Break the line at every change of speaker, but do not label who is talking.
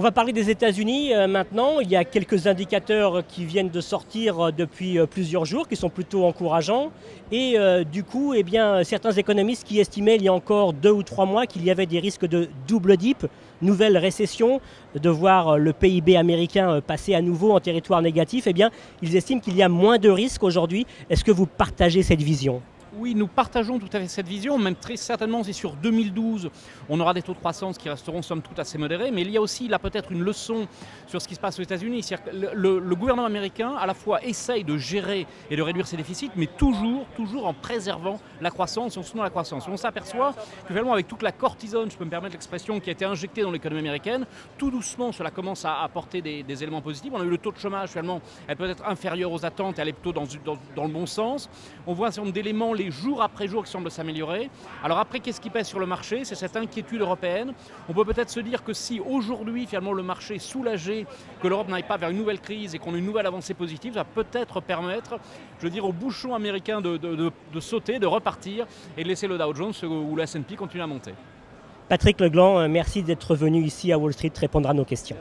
On va parler des États-Unis euh, maintenant. Il y a quelques indicateurs qui viennent de sortir euh, depuis euh, plusieurs jours, qui sont plutôt encourageants. Et du coup, eh certains économistes qui estimaient il y a encore deux ou trois mois qu'il y avait des risques de double dip, nouvelle récession, de voir le PIB américain passer à nouveau en territoire négatif, eh ils estiment qu'il y a moins de risques aujourd'hui. Est-ce que vous partagez cette vision?
Oui, nous partageons tout à fait cette vision, même très certainement si sur 2012, on aura des taux de croissance qui resteront somme toute assez modérés, mais il y a aussi là peut-être une leçon sur ce qui se passe aux États-Unis. Le, le, gouvernement américain, à la fois, essaye de gérer et de réduire ses déficits, mais toujours, toujours en préservant la croissance, en soutenant la croissance. On s'aperçoit que finalement, avec toute la cortisone, je peux me permettre l'expression, qui a été injectée dans l'économie américaine, tout doucement, cela commence à apporter des, éléments positifs. On a eu le taux de chômage, finalement, elle peut être inférieure aux attentes, elle est plutôt dans, dans, dans le bon sens. On voit un certain nombre d'éléments, les jour après jour qui semble s'améliorer. Alors après, qu'est-ce qui pèse sur le marché? C'est cette inquiétude européenne. On peut peut-être se dire que si aujourd'hui, finalement, le marché est soulagé, que l'Europe n'aille pas vers une nouvelle crise et qu'on ait une nouvelle avancée positive, ça va peut-être permettre, je veux dire, au bouchon américain de, de, de, sauter, de repartir et de laisser le Dow Jones ou le S&P continuer à monter.
Patrick Legland, merci d'être venu ici à Wall Street répondre à nos questions.